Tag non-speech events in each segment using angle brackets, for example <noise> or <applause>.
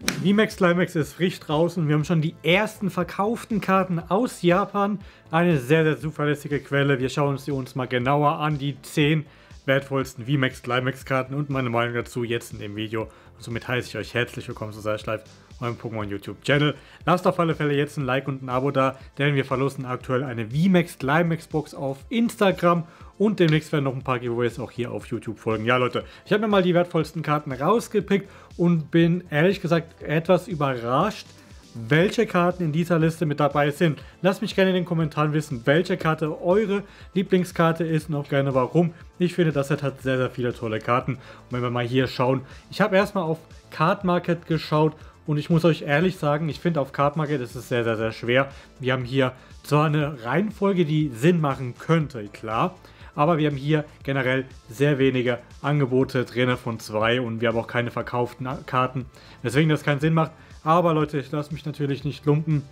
VMAX Climax ist frisch draußen. Wir haben schon die ersten verkauften Karten aus Japan. Eine sehr, sehr zuverlässige Quelle. Wir schauen sie uns mal genauer an. Die 10 wertvollsten VMAX Climax Karten und meine Meinung dazu jetzt in dem Video. Und somit heiße ich euch herzlich willkommen zu Search Eurem Pokémon YouTube Channel. Lasst auf alle Fälle jetzt ein Like und ein Abo da, denn wir verlosen aktuell eine VMAX Climax Box auf Instagram und demnächst werden noch ein paar Giveaways auch hier auf YouTube folgen. Ja, Leute, ich habe mir mal die wertvollsten Karten rausgepickt und bin ehrlich gesagt etwas überrascht, welche Karten in dieser Liste mit dabei sind. Lasst mich gerne in den Kommentaren wissen, welche Karte eure Lieblingskarte ist und auch gerne warum. Ich finde, das Set hat sehr, sehr viele tolle Karten. Und wenn wir mal hier schauen, ich habe erstmal auf Card Market geschaut und ich muss euch ehrlich sagen, ich finde auf Card Market ist es sehr, sehr, sehr schwer. Wir haben hier zwar eine Reihenfolge, die Sinn machen könnte, klar. Aber wir haben hier generell sehr wenige Angebote drin von zwei und wir haben auch keine verkauften Karten, weswegen das keinen Sinn macht. Aber Leute, ich lasse mich natürlich nicht lumpen.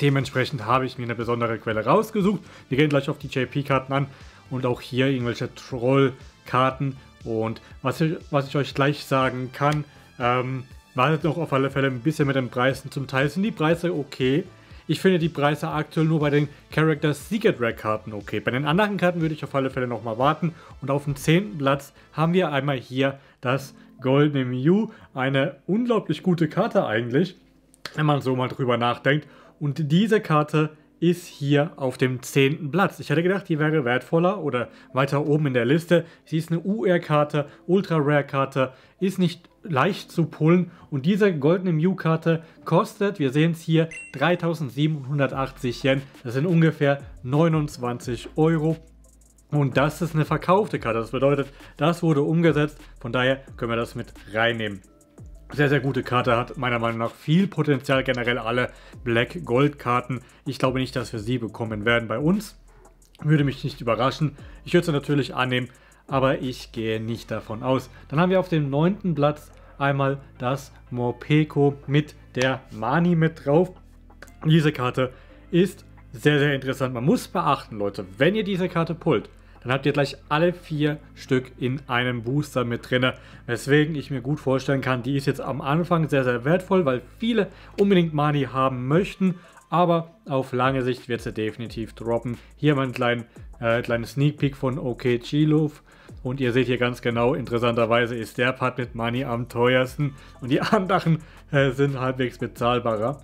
Dementsprechend habe ich mir eine besondere Quelle rausgesucht. Wir gehen gleich auf die JP-Karten an und auch hier irgendwelche Troll-Karten. Und was ich, was ich euch gleich sagen kann, ähm, wartet noch auf alle Fälle ein bisschen mit den Preisen. Zum Teil sind die Preise okay, ich finde die Preise aktuell nur bei den Character Secret Rare Karten okay. Bei den anderen Karten würde ich auf alle Fälle nochmal warten. Und auf dem 10. Platz haben wir einmal hier das Goldene Mew. Eine unglaublich gute Karte eigentlich, wenn man so mal drüber nachdenkt. Und diese Karte ist hier auf dem 10. Platz. Ich hätte gedacht, die wäre wertvoller oder weiter oben in der Liste. Sie ist eine UR-Karte, Ultra-Rare-Karte, ist nicht leicht zu pullen und diese goldene Mew-Karte kostet, wir sehen es hier, 3780 Yen. Das sind ungefähr 29 Euro. Und das ist eine verkaufte Karte. Das bedeutet, das wurde umgesetzt. Von daher können wir das mit reinnehmen. Sehr, sehr gute Karte, hat meiner Meinung nach viel Potenzial, generell alle Black Gold Karten. Ich glaube nicht, dass wir sie bekommen werden bei uns. Würde mich nicht überraschen. Ich würde sie natürlich annehmen, aber ich gehe nicht davon aus. Dann haben wir auf dem neunten Platz einmal das Morpeko mit der Mani mit drauf. Diese Karte ist sehr, sehr interessant. Man muss beachten, Leute, wenn ihr diese Karte pullt, dann habt ihr gleich alle vier Stück in einem Booster mit drin. Weswegen ich mir gut vorstellen kann, die ist jetzt am Anfang sehr, sehr wertvoll, weil viele unbedingt Mani haben möchten. Aber auf lange Sicht wird sie definitiv droppen. Hier mal ein kleinen, äh, kleines Sneak Peek von OK Chilov. Und ihr seht hier ganz genau, interessanterweise ist der Part mit Money am teuersten und die <laughs> anderen äh, sind halbwegs bezahlbarer.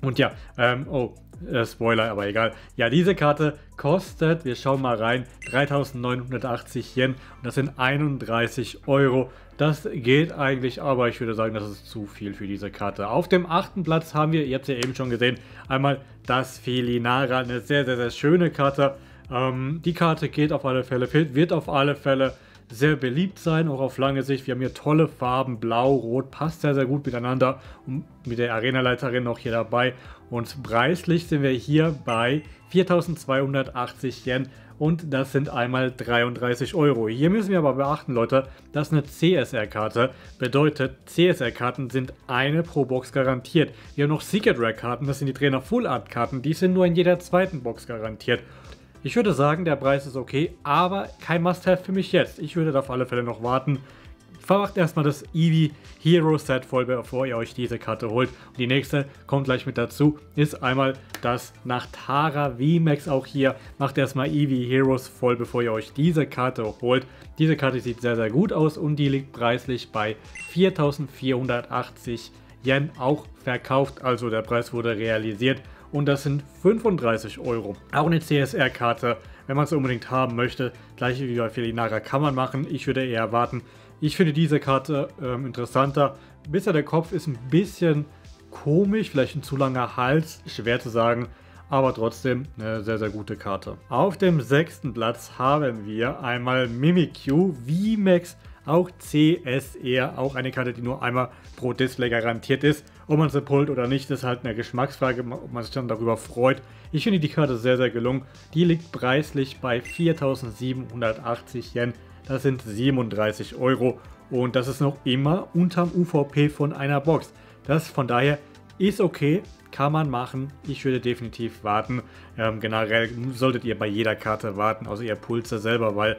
Und ja, ähm, oh, äh, Spoiler, aber egal. Ja, diese Karte kostet, wir schauen mal rein, 3980 Yen und das sind 31 Euro. Das geht eigentlich, aber ich würde sagen, das ist zu viel für diese Karte. Auf dem achten Platz haben wir, ihr habt es ja eben schon gesehen, einmal das Felinara, eine sehr, sehr, sehr schöne Karte. Ähm, die Karte geht auf alle Fälle, wird auf alle Fälle sehr beliebt sein, auch auf lange Sicht. Wir haben hier tolle Farben, blau, rot, passt sehr, sehr gut miteinander und mit der Arenaleiterin noch hier dabei. Und preislich sind wir hier bei 4280 Yen und das sind einmal 33 Euro. Hier müssen wir aber beachten, Leute, dass eine CSR-Karte bedeutet, CSR-Karten sind eine pro Box garantiert. Wir haben noch Secret Rare-Karten, das sind die Trainer Full Art-Karten, die sind nur in jeder zweiten Box garantiert. Ich würde sagen, der Preis ist okay, aber kein Must-Have für mich jetzt. Ich würde da auf alle Fälle noch warten. Vermacht erstmal das Eevee Hero Set voll, bevor ihr euch diese Karte holt. Und die nächste kommt gleich mit dazu, ist einmal das nach Tara VMAX auch hier. Macht erstmal Eevee Heroes voll, bevor ihr euch diese Karte holt. Diese Karte sieht sehr, sehr gut aus und die liegt preislich bei 4480 Yen auch verkauft. Also der Preis wurde realisiert und das sind 35 Euro. Auch eine CSR-Karte, wenn man es unbedingt haben möchte. Gleiche wie bei Felinara kann man machen. Ich würde eher warten. Ich finde diese Karte ähm, interessanter. Bisher der Kopf ist ein bisschen komisch, vielleicht ein zu langer Hals, schwer zu sagen, aber trotzdem eine sehr, sehr gute Karte. Auf dem sechsten Platz haben wir einmal Mimikyu VMAX auch CSR, auch eine Karte, die nur einmal pro Display garantiert ist. Ob man sie pullt oder nicht, ist halt eine Geschmacksfrage, ob man sich dann darüber freut. Ich finde die Karte sehr, sehr gelungen. Die liegt preislich bei 4780 Yen. Das sind 37 Euro. Und das ist noch immer unterm UVP von einer Box. Das von daher ist okay, kann man machen. Ich würde definitiv warten. Ähm, generell solltet ihr bei jeder Karte warten, außer ihr pullt sie selber, weil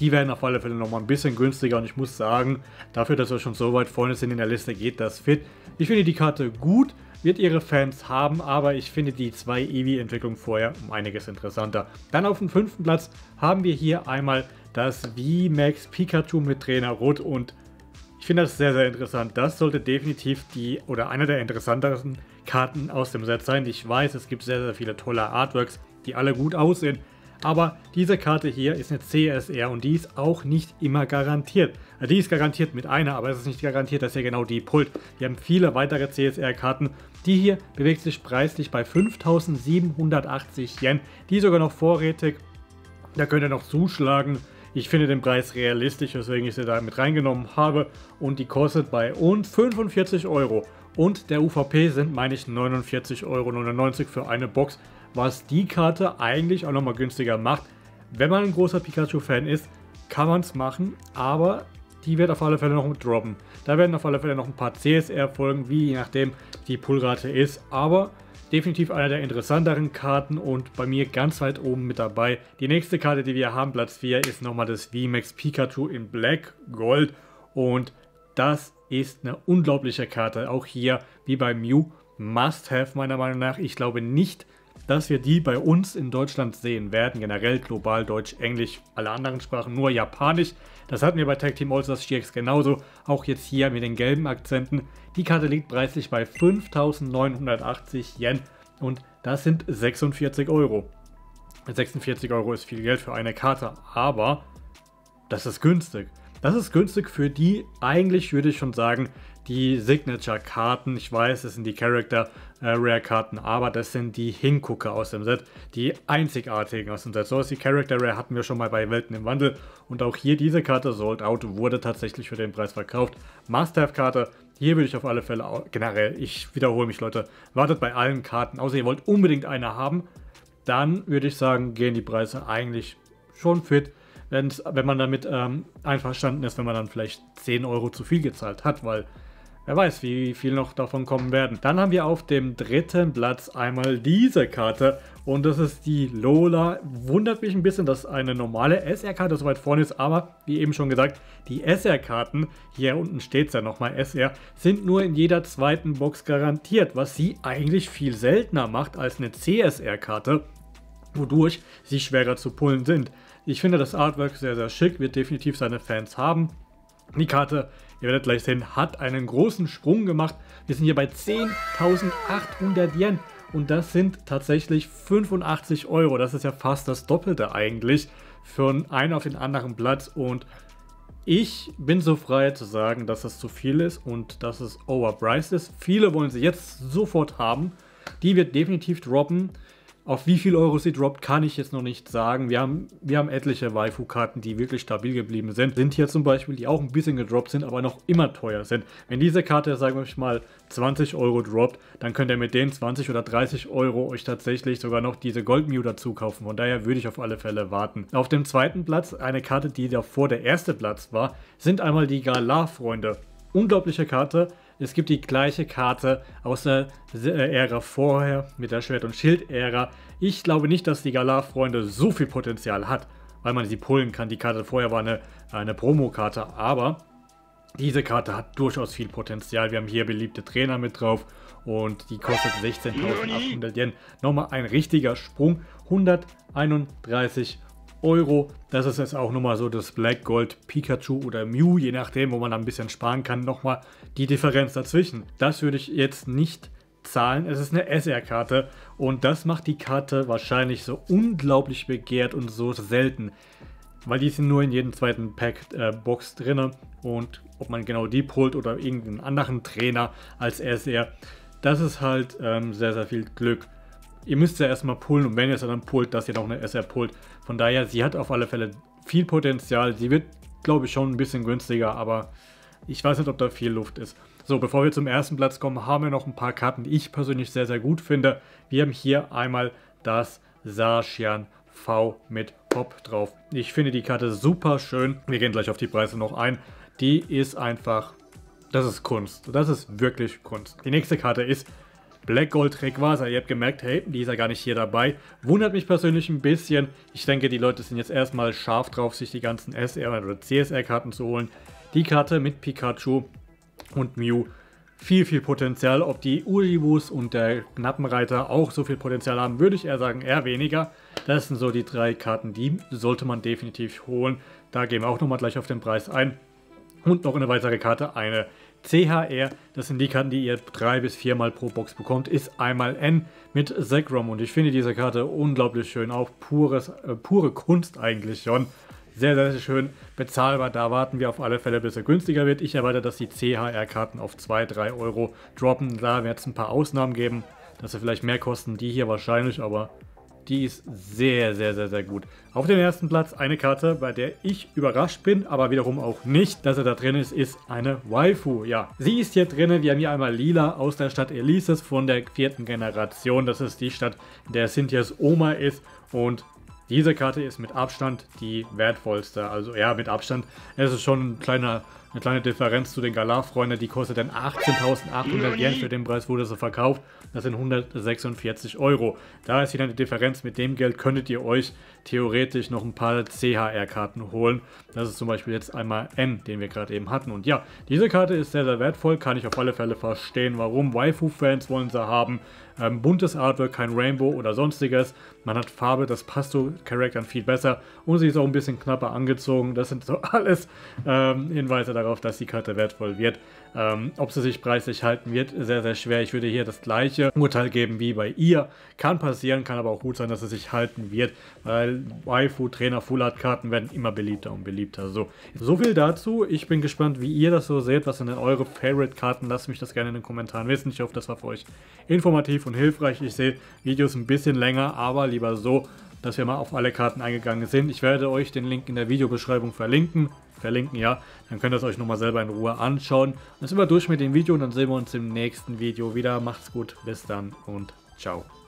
Die werden auf alle Fälle nochmal ein bisschen günstiger und ich muss sagen, dafür, dass wir schon so weit vorne sind in der Liste, geht das fit. Ich finde die Karte gut, wird ihre Fans haben, aber ich finde die zwei Eevee-Entwicklungen vorher um einiges interessanter. Dann auf dem fünften Platz haben wir hier einmal das VMAX Pikachu mit Trainer Rot und ich finde das sehr, sehr interessant. Das sollte definitiv die oder eine der interessanteren Karten aus dem Set sein. Ich weiß, es gibt sehr, sehr viele tolle Artworks, die alle gut aussehen. Aber diese Karte hier ist eine CSR und die ist auch nicht immer garantiert. Die ist garantiert mit einer, aber es ist nicht garantiert, dass ihr genau die pullt. Wir haben viele weitere CSR-Karten. Die hier bewegt sich preislich bei 5780 Yen. Die sogar noch vorrätig. Da könnt ihr noch zuschlagen. Ich finde den Preis realistisch, weswegen ich sie da mit reingenommen habe. Und die kostet bei uns 45 Euro. Und der UVP sind, meine ich, 49,99 Euro für eine Box was die Karte eigentlich auch nochmal günstiger macht. Wenn man ein großer Pikachu-Fan ist, kann man es machen, aber die wird auf alle Fälle noch droppen. Da werden auf alle Fälle noch ein paar CSR folgen, wie je nachdem die Pullrate ist, aber definitiv einer der interessanteren Karten und bei mir ganz weit oben mit dabei. Die nächste Karte, die wir haben, Platz 4, ist nochmal das VMAX Pikachu in Black Gold und das ist eine unglaubliche Karte. Auch hier, wie bei Mew, must have meiner Meinung nach. Ich glaube nicht, dass wir die bei uns in Deutschland sehen werden. Generell global Deutsch, Englisch, alle anderen Sprachen, nur Japanisch. Das hatten wir bei Tag Team Allstars GX genauso. Auch jetzt hier mit den gelben Akzenten. Die Karte liegt preislich bei 5.980 Yen und das sind 46 Euro. 46 Euro ist viel Geld für eine Karte, aber das ist günstig. Das ist günstig für die, eigentlich würde ich schon sagen, die Signature-Karten. Ich weiß, das sind die Character-Rare-Karten, aber das sind die Hingucker aus dem Set, die einzigartigen aus dem Set. So ist die Character-Rare hatten wir schon mal bei Welten im Wandel und auch hier diese Karte Sold Out wurde tatsächlich für den Preis verkauft. Must-Have-Karte, hier würde ich auf alle Fälle, generell, ich wiederhole mich Leute, wartet bei allen Karten, außer ihr wollt unbedingt eine haben, dann würde ich sagen, gehen die Preise eigentlich schon fit wenn man damit ähm, einverstanden ist, wenn man dann vielleicht 10 Euro zu viel gezahlt hat, weil Wer weiß, wie viel noch davon kommen werden. Dann haben wir auf dem dritten Platz einmal diese Karte. Und das ist die Lola. Wundert mich ein bisschen, dass eine normale SR-Karte so weit vorne ist. Aber wie eben schon gesagt, die SR-Karten, hier unten steht es ja nochmal SR, sind nur in jeder zweiten Box garantiert. Was sie eigentlich viel seltener macht als eine CSR-Karte. Wodurch sie schwerer zu pullen sind. Ich finde das Artwork sehr, sehr schick. Wird definitiv seine Fans haben. Die Karte Ihr werdet gleich sehen, hat einen großen Sprung gemacht. Wir sind hier bei 10.800 Yen und das sind tatsächlich 85 Euro. Das ist ja fast das Doppelte eigentlich für einen auf den anderen Platz und ich bin so frei zu sagen, dass das zu viel ist und dass es overpriced ist. Viele wollen sie jetzt sofort haben. Die wird definitiv droppen. Auf wie viel Euro sie droppt, kann ich jetzt noch nicht sagen. Wir haben, wir haben etliche Waifu-Karten, die wirklich stabil geblieben sind. Sind hier zum Beispiel, die auch ein bisschen gedroppt sind, aber noch immer teuer sind. Wenn diese Karte, sagen wir mal, 20 Euro droppt, dann könnt ihr mit den 20 oder 30 Euro euch tatsächlich sogar noch diese Gold Mew dazu kaufen. Von daher würde ich auf alle Fälle warten. Auf dem zweiten Platz, eine Karte, die davor der erste Platz war, sind einmal die Galar-Freunde. Unglaubliche Karte es gibt die gleiche Karte aus der Ära vorher mit der Schwert- und Schild-Ära. Ich glaube nicht, dass die Galar-Freunde so viel Potenzial hat, weil man sie pullen kann. Die Karte vorher war eine, eine Promo-Karte, aber diese Karte hat durchaus viel Potenzial. Wir haben hier beliebte Trainer mit drauf und die kostet 16.800 Yen. Nochmal ein richtiger Sprung. 131 Euro. Das ist jetzt auch nochmal so das Black Gold Pikachu oder Mew, je nachdem, wo man ein bisschen sparen kann, nochmal die Differenz dazwischen. Das würde ich jetzt nicht zahlen. Es ist eine SR-Karte und das macht die Karte wahrscheinlich so unglaublich begehrt und so selten. Weil die sind nur in jedem zweiten Pack-Box äh, drin und ob man genau die pullt oder irgendeinen anderen Trainer als SR, das ist halt ähm, sehr, sehr viel Glück ihr müsst ja erstmal pullen und wenn ihr es dann pullt, dass ihr noch eine SR pullt. Von daher, sie hat auf alle Fälle viel Potenzial. Sie wird, glaube ich, schon ein bisschen günstiger, aber ich weiß nicht, ob da viel Luft ist. So, bevor wir zum ersten Platz kommen, haben wir noch ein paar Karten, die ich persönlich sehr, sehr gut finde. Wir haben hier einmal das Sarshian V mit Pop drauf. Ich finde die Karte super schön. Wir gehen gleich auf die Preise noch ein. Die ist einfach, das ist Kunst. Das ist wirklich Kunst. Die nächste Karte ist Black Gold Rayquaza. Ihr habt gemerkt, hey, die ist ja gar nicht hier dabei. Wundert mich persönlich ein bisschen. Ich denke, die Leute sind jetzt erstmal scharf drauf, sich die ganzen SR- oder CSR-Karten zu holen. Die Karte mit Pikachu und Mew viel, viel Potenzial. Ob die Uribus und der Knappenreiter auch so viel Potenzial haben, würde ich eher sagen, eher weniger. Das sind so die drei Karten, die sollte man definitiv holen. Da gehen wir auch nochmal gleich auf den Preis ein. Und noch eine weitere Karte, eine CHR, das sind die Karten, die ihr drei bis viermal pro Box bekommt, ist einmal N mit Zekrom. Und ich finde diese Karte unglaublich schön, auch pures, äh, pure Kunst eigentlich schon. Sehr, sehr schön bezahlbar. Da warten wir auf alle Fälle, bis er günstiger wird. Ich erwarte, dass die CHR-Karten auf 2, 3 Euro droppen. Da wird es ein paar Ausnahmen geben, dass sie vielleicht mehr kosten. Die hier wahrscheinlich, aber die ist sehr, sehr, sehr, sehr gut. Auf dem ersten Platz eine Karte, bei der ich überrascht bin, aber wiederum auch nicht, dass er da drin ist, ist eine Waifu. Ja, sie ist hier drin. Wir haben hier einmal Lila aus der Stadt Elises von der vierten Generation. Das ist die Stadt, in der Cynthias Oma ist und diese Karte ist mit Abstand die wertvollste. Also ja, mit Abstand. Es ist schon ein kleiner, eine kleine Differenz zu den Galar-Freunden. Die kostet dann 18.800 Yen. Für den Preis wurde sie verkauft. Das sind 146 Euro. Da ist wieder eine Differenz. Mit dem Geld könntet ihr euch theoretisch noch ein paar CHR-Karten holen. Das ist zum Beispiel jetzt einmal N, den wir gerade eben hatten. Und ja, diese Karte ist sehr, sehr wertvoll. Kann ich auf alle Fälle verstehen, warum. Waifu-Fans wollen sie haben. Ähm, buntes Artwork, kein Rainbow oder sonstiges. Man hat Farbe, das passt zu Charakteren viel besser. Und sie ist auch ein bisschen knapper angezogen. Das sind so <laughs> alles ähm, Hinweise darauf, dass die Karte wertvoll wird. Ähm, ob sie sich preislich halten wird, sehr, sehr schwer. Ich würde hier das gleiche Urteil geben wie bei ihr. Kann passieren, kann aber auch gut sein, dass sie sich halten wird, weil Waifu, Trainer, Full Art Karten werden immer beliebter und beliebter. So, so viel dazu. Ich bin gespannt, wie ihr das so seht. Was sind denn eure Favorite Karten? Lasst mich das gerne in den Kommentaren wissen. Ich hoffe, das war für euch informativ und hilfreich. Ich sehe Videos ein bisschen länger, aber lieber so, dass wir mal auf alle Karten eingegangen sind. Ich werde euch den Link in der Videobeschreibung verlinken. Verlinken, ja. Dann könnt ihr es euch nochmal selber in Ruhe anschauen. Dann sind wir durch mit dem Video und dann sehen wir uns im nächsten Video wieder. Macht's gut, bis dann und ciao.